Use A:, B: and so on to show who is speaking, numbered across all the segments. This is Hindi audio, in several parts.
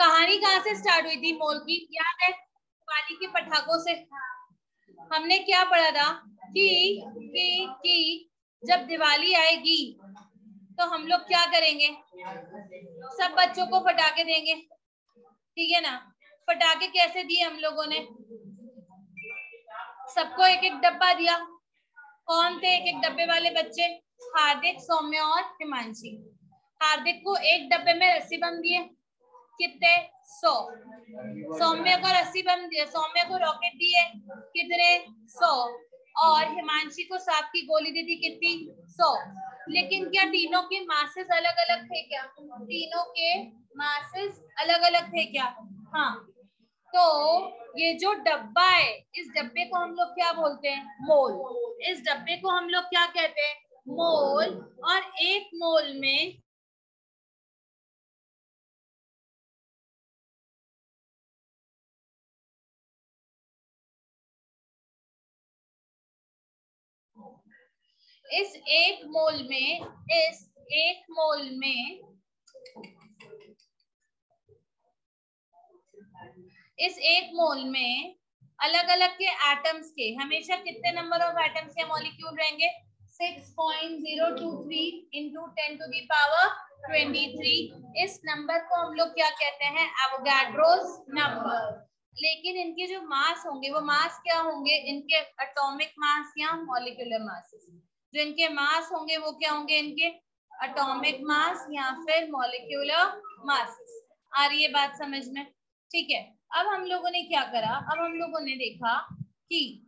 A: कहानी कहाँ से स्टार्ट हुई थी? मोल की याद है? दिवाली के पटाखों से। हमने क्या पढ़ा था? कि कि कि जब दिवाली आएगी तो हम लोग क्या करेंगे? सब बच्चों को पटाखे देंगे। ठीक है ना? पटाखे कैसे दिए हम लोगों ने? सबको एक एक डब्बा दिया। कौन थे एक एक डब्बे वाले बच्चे? हार्दिक, सौम्य और हिमांशी। हार्दिक को एक डब्बे में रस्सी बंद दिए। कितने? सौ। सौम्य को रस्सी बंद दिए सौम्य को रॉकेट दिए। कितने? सौ। और हिमांशी को सांप की गोली दी थी कितनी? सौ। लेकिन क्या तीनों के मासेस अलग अलग थे क्या? तीनों के मासेस अलग अलग थे क्या? हाँ। तो ये जो डब्बा है, इस डब्बे को हम लोग क्या बोलते हैं? मोल। इस डब्बे को हम लोग क्या कहते हैं? मोल। और एक मोल में इस एक मोल में, इस एक मोल में, इस एक मोल में अलग अलग के एटम्स के, हमेशा कितने नंबर ऑफ़ एटम्स के मॉलिक्यूल रहेंगे? 6.023 into 10 to the power 23 इस नंबर को हम लोग क्या कहते हैं? एवोगाड्रोस नंबर लेकिन इनके जो मास होंगे, वो मास क्या होंगे? इनके एटॉमिक मास या मॉलिक्यूलर मासेस जो इनके मास होंगे, वो क्या होंगे इनके? अटोमिक मास या फिर मॉलिक्यूलर मासेस आ रही है बात समझ में? ठीक है। अब हम लोगों ने क्या करा? अब हम लोगों ने देखा कि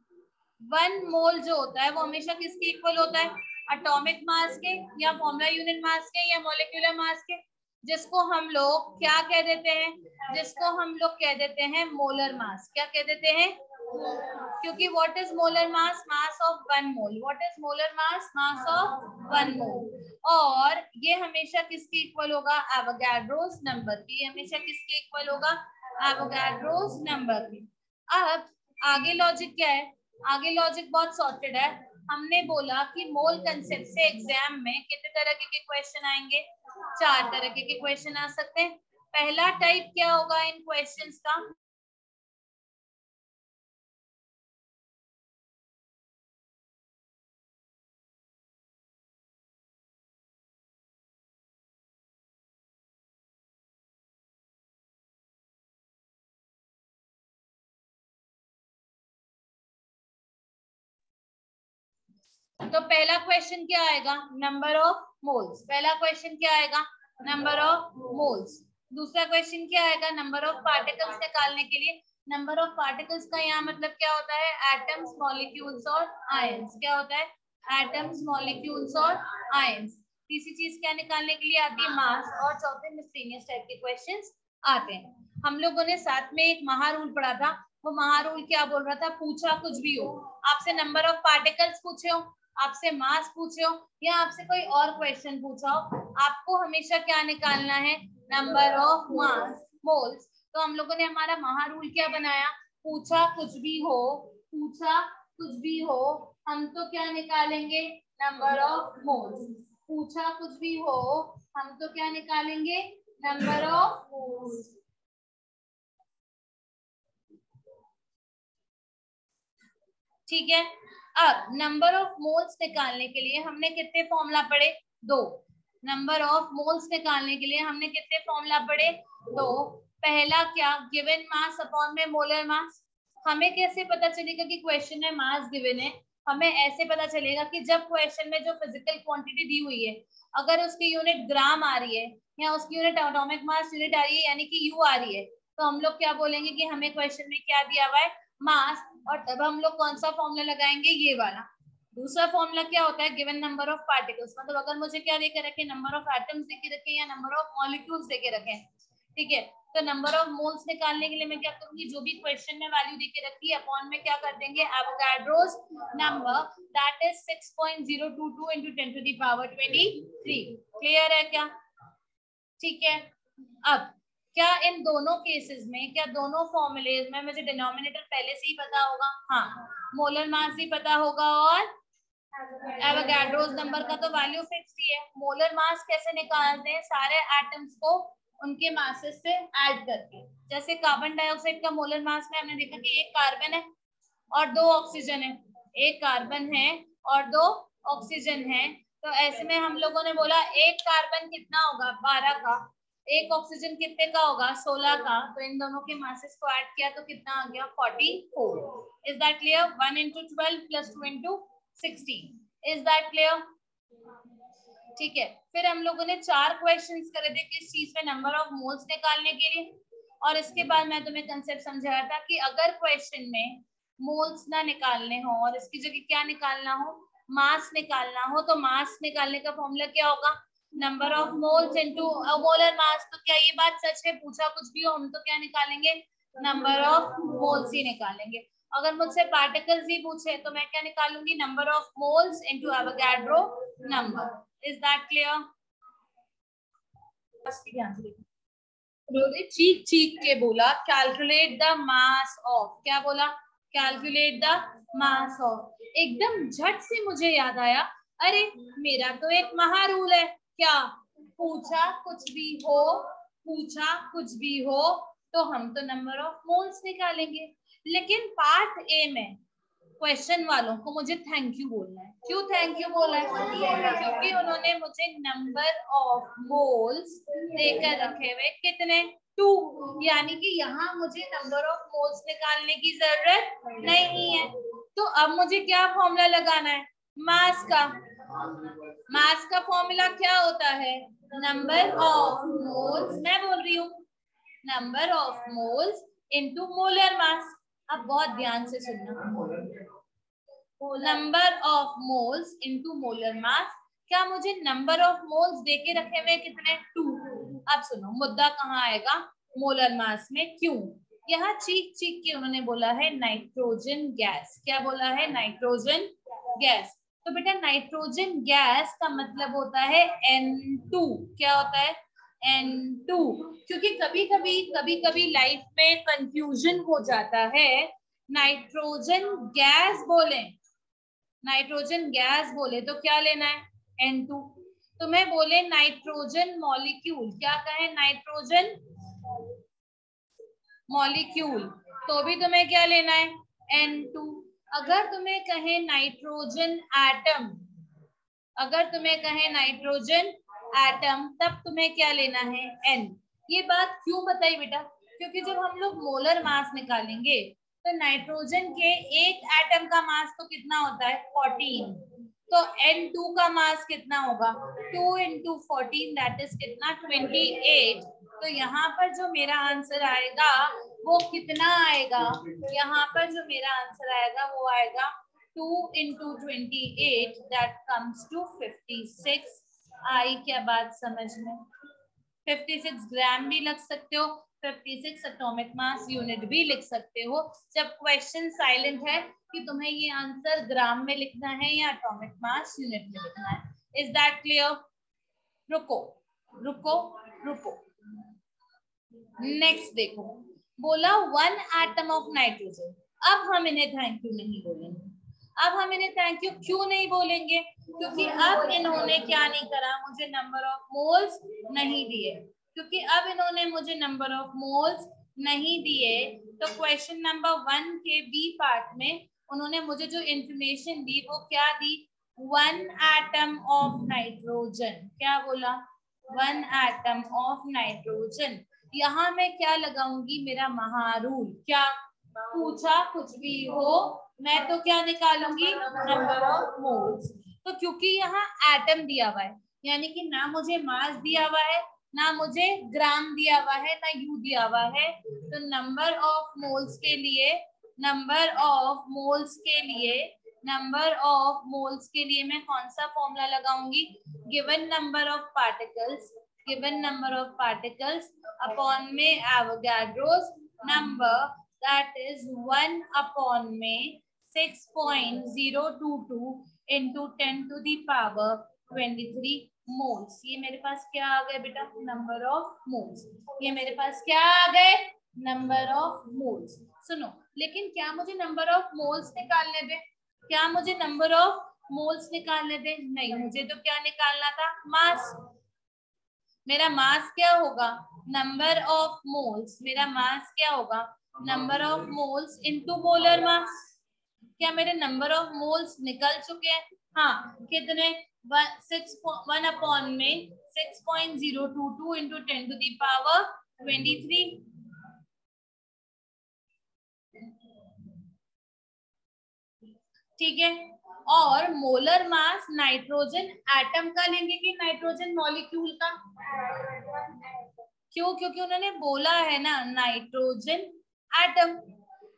A: वन मोल जो होता है, वो हमेशा किसके इक्वल होता है? अटोमिक मास के या फॉर्मुला यूनिट मास के या मॉलिक्यूलर मास के। जिसको हम लोग क्या कह देते हैं? जिसको हम लोग कह देते हैं मोलर मास क्या कह देते हैं? क्योंकि what is molar mass mass of one mole what is molar mass mass of one mole और ये हमेशा किसके इक्वल होगा? एवोगाड्रोस नंबर की हमेशा किसके इक्वल होगा? एवोगाड्रोस नंबर की अब आगे लॉजिक क्या है? आगे लॉजिक बहुत सॉर्टेड है। हमने बोला कि मोल कंसेप्ट से एग्ज़ाम में कितने तरह के क्वेश्चन आएँगे? चार तरह के क्वेश्चन आ सकते हैं। पहला टाइप क्या होगा इन क्वेश्चंस का? तो पहला क्वेश्चन क्या आएगा? नंबर ऑफ़ मोल्स पहला क्वेश्चन क्या आएगा? नंबर ऑफ़ मोल्स दूसरा क्वेश्चन क्या आएगा? नंबर ऑफ़ पार्टिकल्स निकालने के लिए. नंबर ऑफ़ पार्टिकल्स का यहाँ मतलब क्या होता है? एटम्स मॉलिक्यूल्स और आयंस क्या होता है? एटम्स मॉलिक्यूल्स और आयंस तीसरी चीज़ क्या निकालने के लिए आती है? मास और चौथे मिस्टीनियस टाइप के क्वेश्चन आते हैं. हम लोगों ने साथ में एक महारूल पढ़ा था. वो महारूल क्या बोल रहा था? पूछा कुछ भी हो. आपसे नंबर ऑफ़ पार्टिकल्स पूछे हो. आपसे मास पूछे हो या आपसे कोई और क्वेश्चन पूछा हो, आपको हमेशा क्या निकालना है? नंबर ऑफ़ मास मोल्स तो हम लोगों ने हमारा महारूल क्या बनाया? पूछा कुछ भी हो, पूछा कुछ भी हो, हम तो क्या निकालेंगे? नंबर ऑफ़ मोल्स पूछा कुछ भी हो, हम तो क्या निकालेंगे? नंबर ऑफ़ मोल्स ठीक है? अब नंबर ऑफ़ मोल्स निकालने के लिए हमने कितने फॉर्मूला पढ़े? दो। नंबर ऑफ़ मोल्स निकालने के लिए हमने कितने फॉर्मूला पढ़े? दो। पहला क्या? गिवन मास अपॉन में मोलर मास हमें कैसे पता चलेगा कि क्वेश्चन में मास गिवन है? हमें ऐसे पता चलेगा कि जब क्वेश्चन में जो फ़िज़िकल क्वांटिटी दी हुई है, अगर उसकी यूनिट ग्राम आ रही है या उसकी यूनिट एटॉमिक मास यूनिट आ रही है, यानी कि यू आ रही है तो हम लोग क्या बोलेंगे कि हमें क्वेश्चन में क्या दिया हुआ है? मास और तब हम लोग कौन सा फॉर्मूला लगाएँगे? ये वाला। दूसरा फॉर्मूला क्या होता है? गिवन नंबर ऑफ़ पार्टिकल्स मतलब अगर मुझे क्या देके रखे? नंबर ऑफ़ एटम्स देके रखे या नंबर ऑफ़ मॉलिक्यूल्स देके रखे? ठीक है? तो नंबर ऑफ़ मोल्स निकालने के लिए मैं क्या करूँगी? जो भी क्वेश्चन में वैल्यू देके रखी है अपॉन में क्या कर देंगे? Avogadro's number that is 6.022 into 10 to the power 23 clear है क्या? ठीक है? अब क्या इन दोनों केसेस में, क्या दोनों फॉर्मुलेज में मुझे डिनोमिनेटर पहले से ही पता होगा? हाँ मोलर मास भी पता होगा और एवोगाड्रोस नंबर का तो वैल्यू फिक्स ही है। मोलर मास कैसे निकालते हैं? सारे एटम्स को उनके मासेस से ऐड करके। जैसे कार्बन डाइऑक्साइड का मोलर मास में हमने देखा कि एक कार्बन है और दो ऑक्सीजन है। एक कार्बन है और दो ऑक्सीजन है। तो ऐसे में हम लोगों ने बोला, एक कार्बन कितना होगा? बारह का। एक ऑक्सीजन कितने का होगा? सोलह का। तो इन दोनों के मासेस को ऐड किया तो कितना आ गया? Forty four is that clear one into twelve plus two into sixteen is that clear ठीक है। फिर हम लोगों ने चार क्वेश्चंस करे थे किस चीज़ पे नंबर ऑफ़ मोल्स निकालने के लिए। और इसके बाद मैं तुम्हें कंसेप्ट समझाया था कि अगर क्वेश्चन में मोल्स ना निकालने हो और इसकी जगह क्या निकालना हो? मास निकालना हो तो मास निकालने का फॉर्मूला क्या होगा? Number of moles into molar mass तो क्या ये बात सच है? पूछा कुछ भी हो, हम तो क्या निकालेंगे? नंबर ऑफ़ मोल्स ही निकालेंगे। अगर मुझसे पार्टिकल्स ही पूछे तो मैं क्या निकालूँगी? Number of moles into Avogadro number is that clear चीख चीख के बोला कैलकुलेट द मास ऑफ़ क्या बोला? कैलकुलेट द मास ऑफ़ एकदम झट से मुझे याद आया, अरे मेरा तो एक महारूल है। क्या पूछा कुछ भी हो, पूछा कुछ भी हो तो हम तो नंबर ऑफ़ मोल्स निकालेंगे। लेकिन पार्ट ए में क्वेश्चन वालों को मुझे थैंक यू बोलना है। क्यों थैंक यू बोला है? क्योंकि उन्होंने मुझे नंबर ऑफ़ मोल्स देकर रखे हुए कितने? टू यानी कि यहाँ मुझे नंबर ऑफ़ मोल्स निकालने की ज़रूरत नहीं है। तो अब मुझे क्या फॉर्मूला लगाना है? मास का। मास का फॉर्मूला क्या होता है? नंबर ऑफ़ मोल्स मैं बोल रही हूँ। Number of moles into molar mass अब बहुत ध्यान से सुनना। Number of moles into molar mass क्या मुझे नंबर ऑफ़ मोल्स देके रखे हुए कितने? टू अब सुनो, मुद्दा कहाँ आएगा? मोलर मास में क्यों? यहाँ चीख चीख के उन्होंने बोला है नाइट्रोजन गैस क्या बोला है? नाइट्रोजन गैस तो बेटा नाइट्रोजन गैस का मतलब होता है N2 क्या होता है? N2 क्योंकि कभी कभी कभी कभी लाइफ में कंफ्यूजन हो जाता है। नाइट्रोजन गैस बोले। नाइट्रोजन गैस बोले तो क्या लेना है? N2 तो मैं बोले नाइट्रोजन मॉलिक्यूल क्या कहे नाइट्रोजन मॉलिक्यूल तो भी तुम्हें क्या लेना है? N2 अगर तुम्हें कहे नाइट्रोजन एटम, अगर तुम्हें कहे नाइट्रोजन एटम, तब तुम्हें क्या लेना है? एन ये बात क्यों बताई बेटा? क्योंकि जब हम लोग मोलर मास निकालेंगे तो नाइट्रोजन के एक एटम का मास तो कितना होता है? फोर्टीन तो एन टू का मास कितना होगा? Two into fourteen that is कितना? ट्वेंटी एट तो यहाँ पर जो मेरा आंसर आएगा वो कितना आएगा? यहाँ पर जो मेरा आंसर आएगा, वो आएगा two into twenty eight that comes to fifty six आई क्या बात समझ में? फिफ्टी सिक्स ग्राम भी लग सकते हो fifty six atomic mass unit भी लिख सकते हो। जब क्वेश्चन साइलेंट है, कि तुम्हें ये आंसर ग्राम में लिखना है या एटोमिक मास यूनिट में लिखना है। इज़ दैट क्लियर रुको रुको रुको। नेक्स्ट देखो। बोला वन एटम ऑफ़ नाइट्रोजन अब हम इन्हें थैंक यू नहीं बोलेंगे। अब हम इन्हें थैंक यू क्यों नहीं बोलेंगे? क्योंकि अब इन्होंने क्या नहीं करा? मुझे नंबर ऑफ़ मोल्स नहीं दिए। क्योंकि अब इन्होंने मुझे नंबर ऑफ़ मोल्स नहीं दिए। तो क्वेश्चन नंबर वन के बी पार्ट में उन्होंने मुझे जो इंफॉर्मेशन दी, वो क्या दी? वन एटम ऑफ़ नाइट्रोजन क्या बोला? वन एटम ऑफ़ नाइट्रोजन यहाँ मैं क्या लगाऊँगी? मेरा महारूल। क्या पूछा? कुछ भी हो, मैं तो क्या निकालूँगी? नंबर ऑफ़ मोल्स तो क्योंकि यहाँ एटम दिया हुआ है, यानी कि ना मुझे मास दिया हुआ है, ना मुझे ग्राम दिया हुआ है, ना यू दिया हुआ है। तो नंबर ऑफ़ मोल्स के लिए नंबर ऑफ़ मोल्स के लिए नंबर ऑफ़ मोल्स के लिए मैं कौन सा formula लगाऊँगी? Given number of particles given number of particles upon में Avogadro's number, that is 1 upon में 6.022 into 10 to the power 23 moles ये मेरे पास क्या आ गए बेटा? नंबर ऑफ़ मोल्स ये मेरे पास क्या आ गए? नंबर ऑफ़ मोल्स सुनो, लेकिन क्या मुझे नंबर ऑफ़ मोल्स निकालने दे? क्या मुझे नंबर ऑफ़ मोल्स निकालने दे? नहीं, मुझे तो क्या निकालना था? मास मेरा मास क्या होगा? नंबर ऑफ़ मोल्स मेरा मास क्या होगा? Number of moles into molar mass क्या मेरे नंबर ऑफ़ मोल्स निकल चुके हैं? हाँ कितने? वन अपॉन में six point zero two two into ten to the power twenty three ठीक है? और मोलर मास नाइट्रोजन एटम का लेंगे कि नाइट्रोजन मॉलिक्यूल का? क्यों? क्योंकि उन्होंने बोला है ना नाइट्रोजन एटम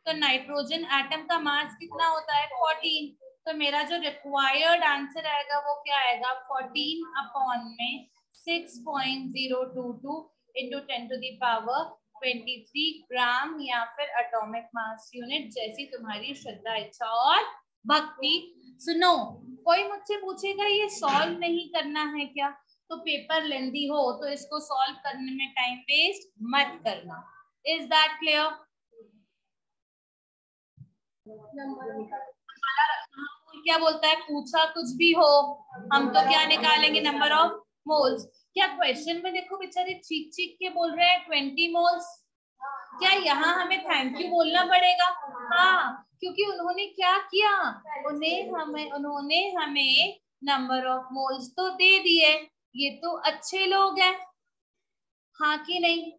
A: तो नाइट्रोजन एटम का मास कितना होता है? 14 तो मेरा जो रिक्वायर्ड आंसर आएगा वो क्या आएगा? 14 अपॉन में 6.022 into ten to the power 23 gram या फिर एटॉमिक मास यूनिट जैसी तुम्हारी श्रद्धा, इच्छा और भक्ति सुनो, कोई मुझसे पूछेगा, ये सॉल्व नहीं करना है क्या? तो पेपर लेंदी हो तो इसको सॉल्व करने में टाइम वेस्ट मत करना. इज़ दैट क्लियर क्या बोलता है? पूछा कुछ भी हो, हम तो क्या निकालेंगे? नंबर ऑफ़ मोल्स क्या क्वेश्चन में देखो बेचारे चीख चीख के बोल रहे हैं ट्वेंटी मोल्स क्या यहाँ हमें थैंक यू बोलना पड़ेगा? हाँ क्योंकि उन्होंने क्या किया? उन्हें हमें उन्होंने हमें नंबर ऑफ़ मोल्स तो दे दिए ये तो अच्छे लोग हैं। हाँ कि नहीं?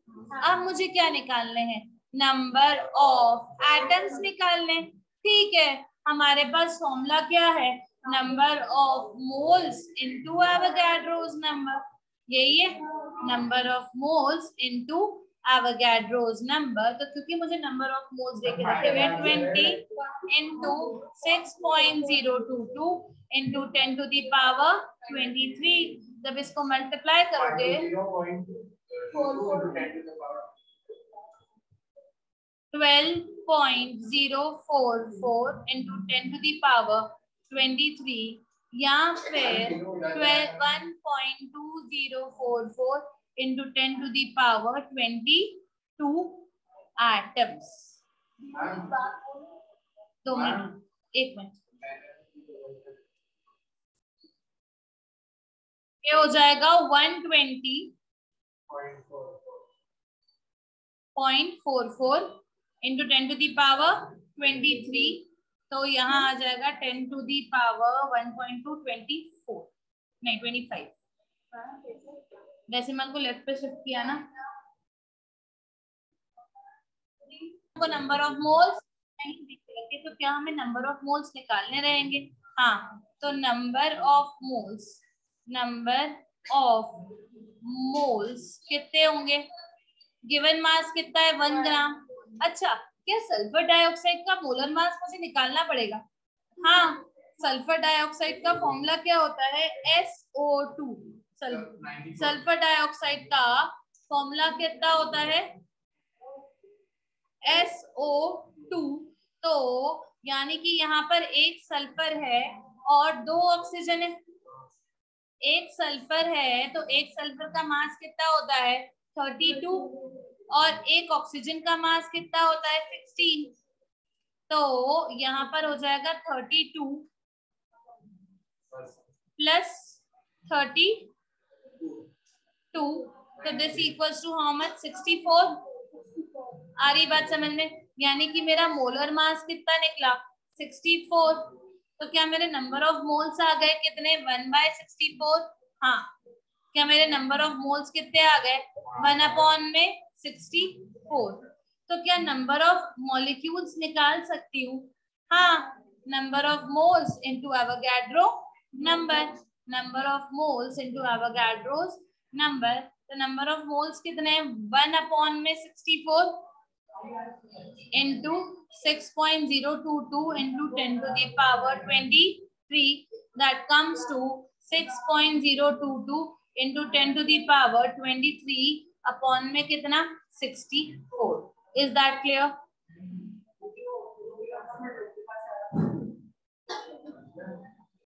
A: अब मुझे क्या निकालने हैं? नंबर ऑफ़ एटम्स निकालने ठीक है हमारे पास फॉर्मूला क्या है? Number of moles into Avogadro's number यही है। Number of moles into Number. तो क्योंकि मुझे number of moles देखे रखे हुए twenty into six point zero two two into ten to the twenty three जब इसको मल्टीप्लाई करोगे twelve point zero four four into ten to the power twenty three या फिर twelve one point two zero four four into 10 to the power 22 atoms. दो मिनट एक मिनट ये हो जाएगा 120 point four four into ten to the power twenty three तो यहाँ आ जाएगा ten to the power one point two twenty four नहीं ट्वेंटी फाइव डेसिमल को लेफ़्ट पे शिफ्ट किया ना। को नंबर ऑफ़ मोल्स नहीं दिख रहे तो क्या हमें नंबर ऑफ़ मोल्स निकालने रहेंगे? हाँ तो number of moles number of moles कितने होंगे? गिवन मास कितना है? वन ग्राम अच्छा क्या सल्फ़र डाइऑक्साइड का मोलर मास मुझे निकालना पड़ेगा? हाँ सल्फ़र डाइऑक्साइड का फॉर्मूला क्या होता है? SO2 सल्फ़र डाइऑक्साइड का फॉर्मूला कितना होता है? SO2 तो यानी कि यहाँ पर एक सल्फ़र है और दो ऑक्सीजन है। एक सल्फ़र है तो एक सल्फ़र का मास कितना होता है? 32 और एक ऑक्सीजन का मास कितना होता है? 16 तो यहाँ पर हो जाएगा 32 प्लस थर्टी टू तो this equals to how much sixty four आ रही बात समझ में? यानी कि मेरा मोलर मास कितना निकला? सिक्सटी फोर तो क्या मेरे नंबर ऑफ़ मोल्स आ गए कितने? वन बाय सिक्सटी फोर हाँ। क्या मेरे नंबर ऑफ़ मोल्स कितने आ गए? वन अपॉन में सिक्सटी फोर तो क्या नंबर ऑफ़ मॉलिक्यूल्स निकाल सकती हूँ? हाँ। Number of moles into Avogadro number number of moles into Avogadro's number तो नंबर ऑफ़ मोल्स कितने हैं? वन अपॉन में sixty four into six point zero two two into ten to the power twenty three that comes to six point zero two two into ten to the power twenty three upon में कितना? Sixty four is that clear